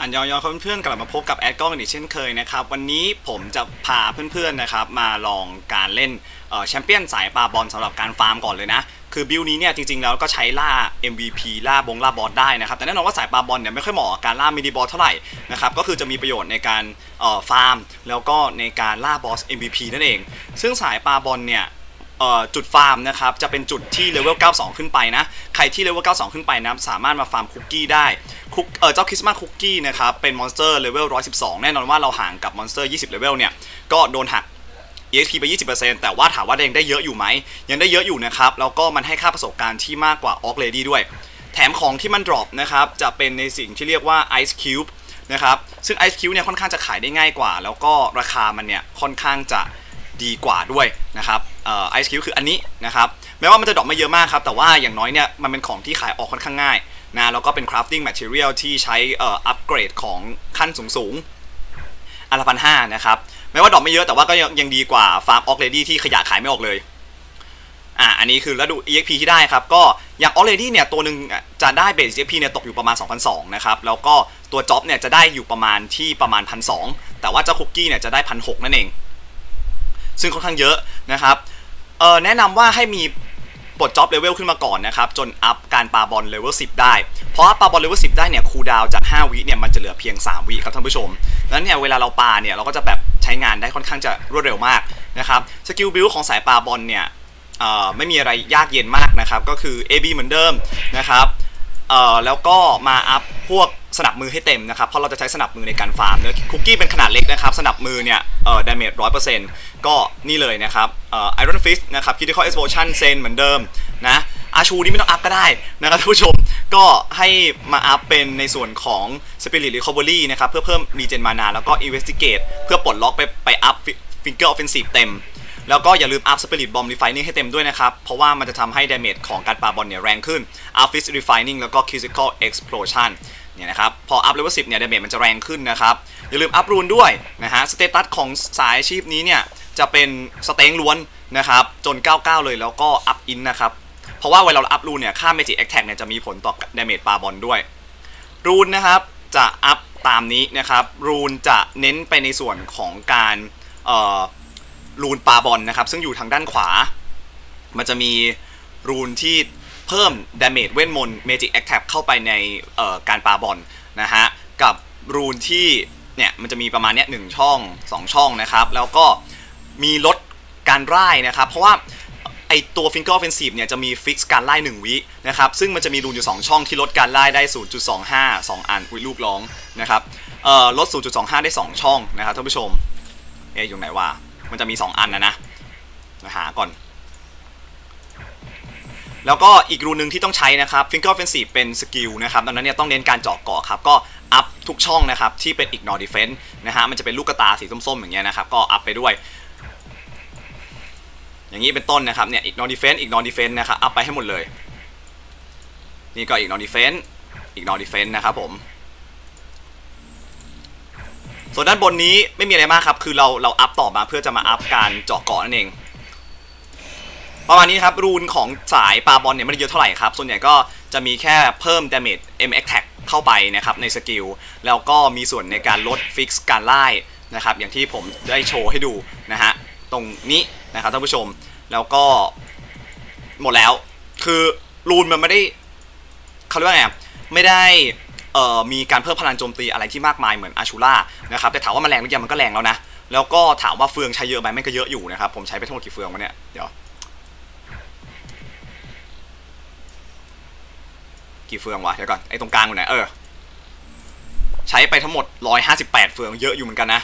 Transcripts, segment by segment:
อันยองยองครับเพื่อนๆกลับมาพบกับแอดกล้องอีกเช่นเคยนะครับวันนี้ผมจะพาเพื่อนๆนะครับมาลองการเล่นแชมเปี้ยนสายปาบอลสำหรับการฟาร์มก่อนเลยนะคือ build นี้เนี่ยจริงๆแล้วก็ใช้ล่า MVP ล่าบงล่าบอสได้นะครับแต่แน่นอนว่าสายปาบอลเนี่ยไม่ค่อยเหมาะกับการล่า mini boss เท่าไหร่นะครับก็คือจะมีประโยชน์ในการฟาร์ม แล้วก็ในการล่าบอส MVP นั่นเอง ซึ่งสายปาบอลเนี่ย จุดฟาร์มนะครับจะเป็นจุดที่เลเวล 92 ขึ้นไปนะ ใครที่เลเวล 92 ขึ้นไปนะสามารถมาฟาร์มคุกกี้ได้คุกเออเจ้า Christmas Cookie นะครับเป็น monster เลเวล 112 แน่นอนว่าเราห่างกับ monster 20 เลเวลเนี่ยก็โดนหัก EXP ไป 20%แต่ว่าถามว่ายังได้เยอะอยู่ไหม ยังได้เยอะอยู่นะครับ แล้วก็มันให้ค่าประสบการณ์ที่มากกว่า Orc Lady ด้วย แถมของที่มัน drop นะครับ จะเป็นในสิ่งที่เรียกว่า Ice Cube นะครับ ซึ่ง Ice Cube เนี่ยค่อนข้างจะขายได้ง่ายกว่า แล้วก็ราคามันเนี่ยค่อนข้างจะ ดีกว่าด้วยนะครับไอซ์คิวคืออันนี้นะครับแม้ว่ามันจะดรอปไม่เยอะมากครับ แต่ว่าอย่างน้อยเนี่ยมันเป็นของที่ขายออกค่อนข้างง่ายนะแล้วก็เป็น crafting material ที่ใช้อัปเกรดของขั้นสูงๆอันละพันห้านะครับแม้ว่าดรอปไม่เยอะแต่ว่าก็ยังยังดีกว่าฟาร์ม Orc Lady ที่ขยะขายไม่ออกเลยอ่าอันนี้คือแล้วดู EXP ที่ได้ครับ ก็อย่าง Orc Lady เนี่ย ตัวหนึ่งจะได้ base EXP เนี่ย ตกอยู่ประมาณ2,002นะครับ แล้วก็ตัว job เนี่ย จะได้อยู่ประมาณที่ประมาณ1,002แต่ว่าเจ้าคุกกี้เนี่ย จะได้1,006นั่นเอง ซึ่งค่อนข้างเยอะนะครับเออแนะนำว่าให้มี base job level ขึ้นมาก่อนนะครับจนอัพการปาบอลเลเวล10 ได้ เพราะปาบอลเลเวล10 ได้เนี่ย cooldown จาก 5 วิเนี่ยมันจะเหลือเพียง 3 วิครับท่านผู้ชมนั้นเนี่ยเวลาเราปาเนี่ยเราก็จะแบบใช้งานได้ค่อนข้างจะรวดเร็วมากนะครับ skill build ของสายปาบอลเนี่ยไม่มีอะไรยากเย็นมากนะครับก็คือ AB เหมือนเดิมนะครับเอ่อแล้วก็มาอัพพวก สนับมือให้เต็มนะครับเพราะเราจะใช้สนับมือในการฟาร์มเนื้อคุกกี้เป็นขนาดเล็กนะครับสนับมือเนี่ยเอ่อ damage ร้อยเปอร์เซ็นต์ก็นี่เลยนะครับเอ่อ Iron Fist นะครับ Critical Explosion เหมือนเดิมนะ Asura นี่ไม่ต้องอัพก็ได้นะครับท่านผู้ชมก็ให้มาอัพเป็นในส่วนของ Spirit Recovery นะครับเพื่อเพิ่ม regen mana แล้วก็ Investigate เพื่อปลดล็อกไปไปอัพ Finger Offensive เต็มแล้วก็อย่าลืมอัพ Spirit Bomb Refining ให้เต็มด้วยนะครับ เพราะว่ามันจะทำให้ damage ของการปาบอลเนี่ยแรงขึ้นอัพ Fist Refining แล้วก็ Critical Explosion เนี่ยนะครับพออัพ level สิบเนี่ย damage มันจะแรงขึ้นนะครับ อย่าลืมอัพ rune ด้วยนะฮะ status ของสายอาชีพนี้เนี่ยจะเป็น strength ล้วนนะครับจน 99 เลยแล้วก็อัพ INT นะครับเพราะว่าเวลาเราอัพ rune เนี่ยค่า magic attack เนี่ยจะมีผลต่อ damage ปาบอลด้วย rune นะครับจะอัพตามนี้นะครับ rune จะเน้นไปในส่วนของการเอ่อ rune ปาบอลนะครับซึ่งอยู่ทางด้านขวา มันจะมี rune ที่ เพิ่ม damage เวทมนต์ magic attack เข้าไปในการปาบอลนะฮะกับ rune ที่เนี่ยมันจะมีประมาณเนี้ยหนึ่งช่อง 2 ช่องนะครับ แล้วก็มีลดการร่ายนะครับ เพราะว่าไอตัว Finger Offensive เนี่ยจะมี fix การร่าย1วินะครับ ซึ่งมันจะมี rune อยู่ 2 ช่องที่ลดการร่ายได้ 0.25 2 อันอุ้ยลูกร้องนะครับเอ่อลด 0.25 ได้ 2 ช่องนะครับท่านผู้ชมเอ๊ยอยู่ไหนวะมันจะมี 2 อันนะนะหาก่อน แล้วก็อีก rune นึงที่ต้องใช้นะครับ Finger Offensive เป็น skill นะครับดังนั้นเนี่ยต้องเน้นการเจาะเกราะครับก็อัพทุกช่องนะครับที่เป็น Ignore Defense นะฮะมันจะเป็นลูกกระตาสีส้มๆอย่างเงี้ยนะครับก็อัพไปด้วย อย่างนี้เป็นต้นนะครับเนี่ย Ignore Defense Ignore Defense นะครับอัพไปให้หมดเลย นี่ก็ Ignore Defense Ignore Defense นะครับผมส่วนด้านบนนี้ไม่มีอะไรมากครับ คือเราเราอัพต่อมาเพื่อจะมาอัพการเจาะเกราะนั่นเอง ประมาณนี้ครับ rune ของสายปาบอลเนี่ยไม่ได้เยอะเท่าไหร่ครับ ส่วนใหญ่ก็จะมีแค่เพิ่ม damage magic attack เข้าไปนะครับใน skill แล้วก็มีส่วนในการลด fix การร่ายนะครับ อย่างที่ผมได้โชว์ให้ดูนะฮะ ตรงนี้นะครับท่านผู้ชม แล้วก็หมดแล้ว คือ rune มันไม่ได้เขาเรียกว่าไง ไม่ได้มีการเพิ่มพลังโจมตีอะไรที่มากมายเหมือนอาชูล่านะครับ แต่ถามว่ามันแรงหรือยังมันก็แรงแล้วนะ แล้วก็ถามว่าเฟืองใช้เยอะไหมไมันก็เยอะอยู่นะครับ ผมใช้ไปทั้งหมดกี่เฟืองวะเนี่ย เดี๋ยว กี่เฟืองวะเดี๋ยวก่อนไอ้ตรงกลางอยู่ไหนเออใช้ไปทั้งหมด 158 เฟืองเยอะอยู่เหมือนกันนะ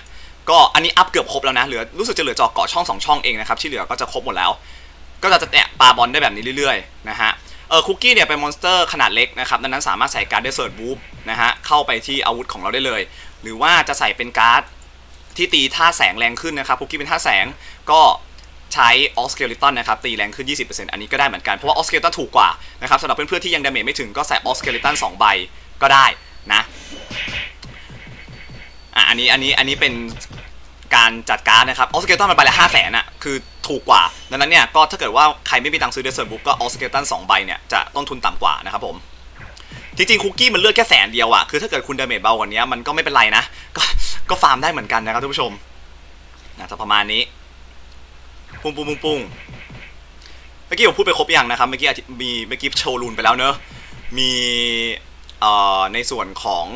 ก็อันนี้อัพเกือบครบแล้วนะเหลือรู้สึกจะเหลือจอเกาะช่อง 2 ช่องเองนะครับที่เหลือก็จะครบหมดแล้ว ก็จะแตะปลาบอลได้แบบนี้เรื่อยๆนะฮะเออคุกกี้เนี่ยเป็นมอนสเตอร์ขนาดเล็กนะครับดังนั้นสามารถใส่การ์ด Desert Wolf นะฮะเข้าไปที่อาวุธของเราได้เลย หรือว่าจะใส่เป็นการ์ดที่ตีธาตุแสงแรงขึ้นนะครับคุกกี้เป็นธาตุแสงก็ ใช้ Orc Skeleton นะครับตีแรงขึ้น 20%อันนี้ก็ได้เหมือนกัน เพราะว่า Orc Skeleton ถูกกว่านะครับสำหรับเพื่อนๆที่ยัง damage ไม่ถึงก็ใส่ Orc Skeleton 2ใบก็ได้นะอะอันนี้อันนี้อันนี้เป็นการจัดการนะครับ Orc Skeleton มันใบละห้าแสนอะคือถูกกว่าดังนั้นเนี่ยก็ถ้าเกิดว่าใครไม่มีตังค์ซื้อ Desert Wolf ก็ Orc Skeleton สองใบเนี่ยจะต้นทุนต่ำกว่านะครับผม จริงๆคุกกี้มันเลือดแค่แสนเดียวอะคือถ้าเกิดคุณ damage เบากว่านี้มันก็ไม่เป็นไรนะ ก็ก็ฟาร์มได้เหมือนกันนะครับท่านผู้ชมนะจะประมาณนี้ ปุ้งปุ้งปุ้งปุ้งเมื่อกี้ผมพูดไปครบอยังนะครับ เมื่อกี้มีเมื่อกี้โชว์ rune ไปแล้วเนอะมีเอ่อในส่วนของ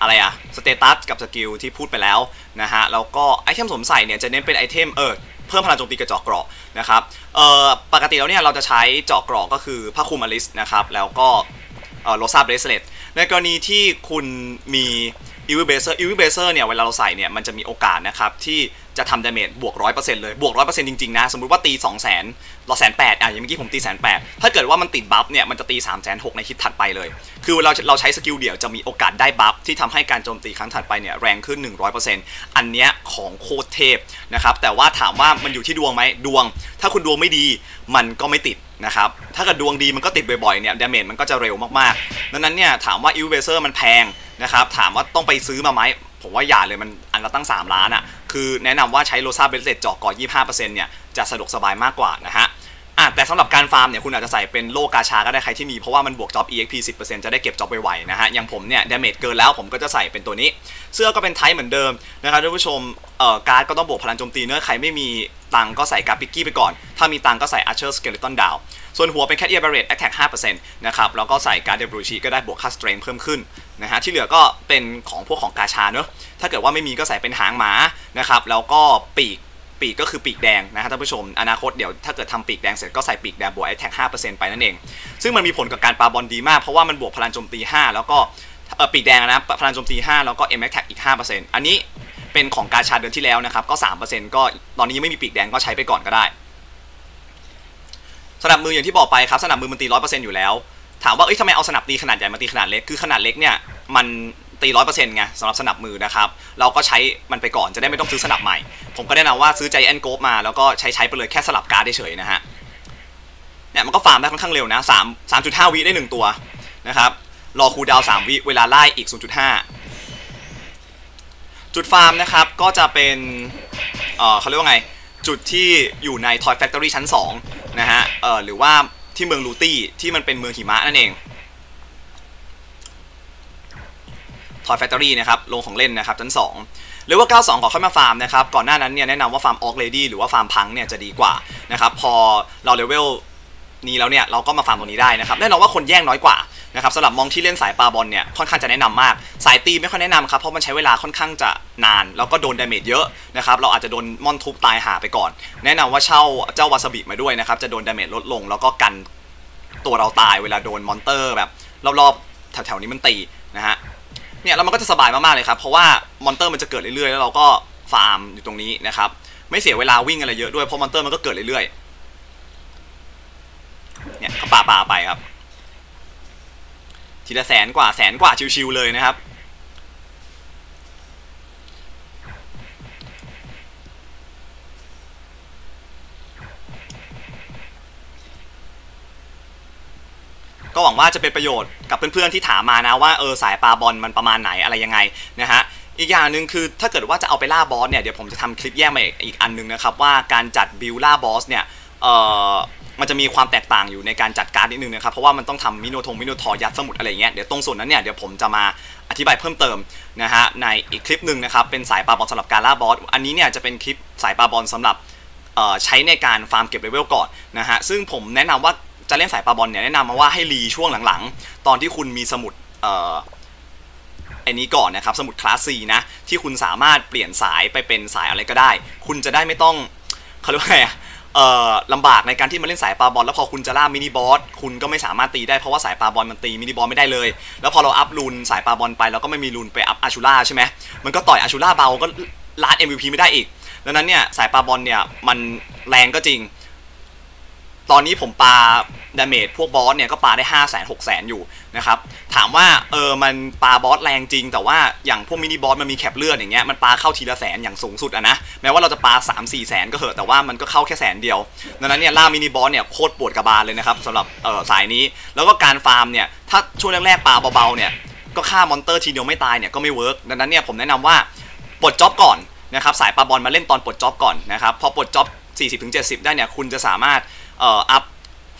อะไรอะ status กับ skill ที่พูดไปแล้วนะฮะ แล้วก็ไอเทมสวมใส่เนี่ยจะเน้นเป็นไอเทมเออเพิ่มพลังโจมตีกระจอกเกราะนะครับเอ่อปกติแล้วเนี่ยเราจะใช้เจาะเกราะก็คือผ้าคลุมอลิสนะครับ แล้วก็เอ่อโรซาเบรสเลตในกรณีที่คุณมี อีวิเบเซอร์อีวิเบเซอร์เนี่ยเวลาเราใส่เนี่ยมันจะมีโอกาสนะครับที่จะทำดาเมจบวก 100%เลยบวก 100%จริงๆนะ สมมติว่าตี 2 0 0 0 0 0เราแสนแปดอะอย่างเมื่อกี้ผมตีแสนแปดถ้าเกิดว่ามันติดบัฟเนี่ยมันจะตี3ามแสนหในฮิตถัดไปเลย คือเราเราใช้สกิลเดี่ยวจะมีโอกาสได้บัฟที่ทำให้การโจมตีครั้งถัดไปเนี่ยแรงขึ้น 100%อันเนี้ยของโคตรเทพนะครับแต่ว่าถามว่ามันอยู่ที่ดวงไหมดวง ถ้าคุณดวงไม่ดีมันก็ไม่ติดนะครับถ้าเกิดดวงดีมันก็ติดบ่อยๆเนี่ย damage มันก็จะเร็วมากๆดังนั้นเนี่ยถามว่า Evil Bracer มันแพง นะครับถามว่าต้องไปซื้อมาไหมผมว่าอย่าเลยมันอันละตั้ง 3 ล้านอะ่ะคือแนะนำว่าใช้ Rosa Bracelet เจาะเกราะ25%เนี่ยจะสะดวกสบายมากกว่านะฮะ อะแต่สำหรับการฟาร์มเนี่ยคุณอาจจะใส่เป็นโลกาชาก็ได้ใครที่มีเพราะว่ามันบวกจ็อบ EXP 10%จะได้เก็บ job ไวๆนะฮะอย่างผมเนี่ย damage เกินแล้วผมก็จะใส่เป็นตัวนี้ เสื้อก็เป็น Tights เหมือนเดิมนะครับท่านผู้ชมเอ่อการ์ดก็ต้องบวกพลังโจมตีเนื้อใครไม่มีตังก็ใส่การ์ด Picky ไปก่อน ถ้ามีตังก็ใส่ Archer Skeleton ดาวส่วนหัวเป็น Cat Ear Beret attack 5%นะครับแล้วก็ใส่การ์ด Deviruchi ก็ได้บวกค่า strength เพิ่มขึ้นนะฮะที่เหลือก็เป็นของพวกของกาชาเนอะถ้าเกิดว่าไม่มีก็ใส่เป็นหางหมานะครับแล้วก็ปีก ปีกก็คือปีกแดงนะฮะท่านผู้ชม อนาคตเดี๋ยวถ้าเกิดทำปีกแดงเสร็จก็ใส่ปีกแดงบวก attack 5%ไปนั่นเอง ซึ่งมันมีผลกับการปาบอลดีมากเพราะว่ามันบวกพลังโจมตี5แล้วก็ปีกแดงนะพลังโจมตี5แล้วก็ M Attack อีก5%อันนี้เป็นของกาชาเดือนที่แล้วนะครับก็3%ก็ตอนนี้ยังไม่มีปีกแดงก็ใช้ไปก่อนก็ได้สนับมืออย่างที่บอกไปครับสนับมือมันตี100%อยู่แล้ว ถามว่าเอ้ยทำไมเอาสนับตีขนาดใหญ่มาตีขนาดเล็กคือขนาดเล็กเนี่ยมัน ตีร้อยเปอร์เซ็นต์ไงสำหรับสนับมือนะครับเราก็ใช้มันไปก่อนจะได้ไม่ต้องซื้อสนับใหม่ ผมก็แนะนำว่าซื้อใจแอนโกฟมาแล้วก็ใช้ใช้ไปเลยแค่สลับการ์ดเฉยนะฮะเนี่ยมันก็ฟาร์มได้ค่อนข้างเร็วนะสามสามจุดห้าวิได้หนึ่งตัวนะครับรอ cooldown สามวิเวลาไล่อีก0.5จุดห้าจุดฟาร์มนะครับก็จะเป็นเออเขาเรียกว่าไงจุดที่อยู่ใน Toy Factory ชั้น2นะฮะเอ่อหรือว่าที่เมืองลูตี้ที่มันเป็นเมืองหิมะนั่นเอง Toy Factory นะครับโรงของเล่นนะครับชั้น 2 หรือว่า 92 ขอเข้ามาฟาร์มนะครับก่อนหน้านั้นเนี่ยแนะนำว่าฟาร์ม Orc Lady หรือว่าฟาร์มพังเนี่ยจะดีกว่านะครับพอเราเลเวลนี้แล้วเนี่ยเราก็มาฟาร์มตรงนี้ได้นะครับแน่นอนว่าคนแย่งน้อยกว่านะครับสำหรับ Monk ที่เล่นสายปาบอลเนี่ยค่อนข้างจะแนะนำมาก สายตีไม่ค่อยแนะนำครับเพราะมันใช้เวลาค่อนข้างจะนาน แล้วก็โดน damage เยอะนะครับเราอาจจะโดนมอนทุบตายห่าไปก่อน แนะนำว่าเช่าเจ้าวาซาบิมาด้วยนะครับจะโดน damage ลดลง แล้วก็กันตัวเราตายเวลาโดน monster แบบรอบๆแถวๆนี้มันตีนะฮะ เนี่ยแล้วมันก็จะสบายมากๆเลยครับเพราะว่า monster มันจะเกิดเรื่อยๆแล้วเราก็ฟาร์มอยู่ตรงนี้นะครับไม่เสียเวลาวิ่งอะไรเยอะด้วยเพราะ monster มันก็เกิดเรื่อยๆเนี่ยก็ป่าป่าไปครับ ทีละแสนกว่าแสนกว่าชิวๆเลยนะครับ ก็หวังว่าจะเป็นประโยชน์กับเพื่อนๆที่ถามมานะว่าเออสายปาบอลมันประมาณไหนอะไรยังไงนะฮะอีกอย่างหนึ่งคือถ้าเกิดว่าจะเอาไปล่าบอสเนี่ยเดี๋ยวผมจะทำคลิปแยกมาอีกอันนึงนะครับว่าการจัด build ล่าบอสเนี่ยเออมันจะมีความแตกต่างอยู่ในการจัดการนิดนึงนะครับเพราะว่ามันต้องทำมิโนทงมิโนทอยัดสมุดอะไรเงี้ยเดี๋ยวตรงส่วนนั้นเนี่ยเดี๋ยวผมจะมาอธิบายเพิ่มเติมนะฮะในอีกคลิปหนึ่งนะครับเป็นสายปาบอลสำหรับการล่าบอสอันนี้เนี่ยจะเป็นคลิปสายปาบอลสำหรับใช้ในการฟาร์มเก็บเลเวลก่อนนะฮะซึ่งผมแนะนำว่า จะเล่นสายปาบอลเนี่ยแนะนำมาว่าให้รีช่วงหลังๆ ตอนที่คุณมีสมุดเอ่ออันนี้ก่อนนะครับ สมุด class C นะ ที่คุณสามารถเปลี่ยนสายไปเป็นสายอะไรก็ได้ คุณจะได้ไม่ต้องเขาเรียกว่าไงเอ่อลำบากในการที่มาเล่นสายปาบอลแล้วพอคุณจะล่ามินิบอสคุณก็ไม่สามารถตีได้เพราะว่าสายปาบอลมันตีมินิบอสไม่ได้เลย แล้วพอเราอัพ rune สายปาบอลไปเราก็ไม่มี rune ไปอัพ Asura ใช่ไหมมันก็ต่อย Asura เบาก็ล่า MVP ไม่ได้อีกดังนั้นเนี่ยสายปาบอลเนี่ยมันแรงก็จริง ตอนนี้ผมปา damage พวกบอสเนี่ยก็ปาได้5 0 0 0 0 0 6 0 0 0อยู่นะครับถามว่าเออมันปาบอสแรงจริง แต่ว่าอย่างพวกมินิบอสมันมี cap เลือดอย่างเงี้ยมันปาเข้าทีละแสนอย่างสูงสุดอะนะแม้ว่าเราจะปา 3 4แสนก็เหอะแต่ว่ามันก็เข้าแค่แสนเดียวดังนั้นเนี่ยล่ามินิบอสเนี่ยโคตรปวดกระบาลเลยนะครับสำหรับเออสายนี้แล้วก็การฟาร์มเนี่ยถ้าช่วงแรกๆปาเบาๆเนี่ยก็ฆ่า monster ทีเดียวไม่ตายเนี่ยก็ไม่ work ดังนั้นเนี่ยผมแนะนำว่าปลด job ก่อนนะครับสายปาบอลมาเล่นตอนปลด job ก่อนนะครับพอปลด job 40-70 ได้เนี่ยคุณจะสามารถ เอ่ออัพ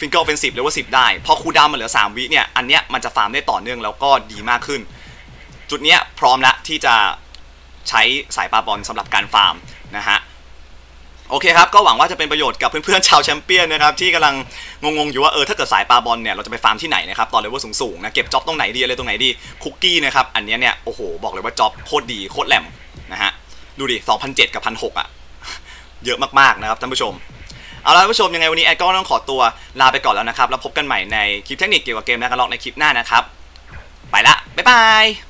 Finger เป็น10เลเวล10ได้ พอ cooldown มันเหลือ 3 วิเนี่ย อันเนี้ยมันจะฟาร์มได้ต่อเนื่องแล้วก็ดีมากขึ้น จุดเนี้ยพร้อมแล้วที่จะใช้สายปาบอลสำหรับการฟาร์มนะฮะโอเคครับ ก็หวังว่าจะเป็นประโยชน์กับเพื่อนๆชาวแชมเปี้ยนนะครับ ที่กำลังงงๆอยู่ว่าเออถ้าเกิดสายปาบอลเนี่ย เราจะไปฟาร์มที่ไหนนะครับ ตอนเลเวลสูงๆนะ เก็บ job ตรงไหนดีอะไรตรงไหนดี คุกกี้นะครับ อันเนี้ยเนี่ย โอ้โห บอกเลยว่า job โคตรดีโคตรแหลมนะฮะดูดิ2,007กับ1,600อะเยอะมากๆนะครับท่านผู้ชม เอาละท่านผู้ชมยังไงวันนี้แอดก็ต้องขอตัวลาไปก่อนแล้วนะครับแล้วพบกันใหม่ในคลิปเทคนิคเกี่ยวกับเกมและกันล็อกในคลิปหน้านะครับ ไปละบ๊ายบาย